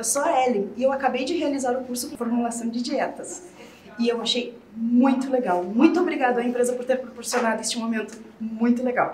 Eu sou a Ellen e eu acabei de realizar o curso de formulação de dietas. E eu achei muito legal. Muito obrigada à empresa por ter proporcionado este momento muito legal.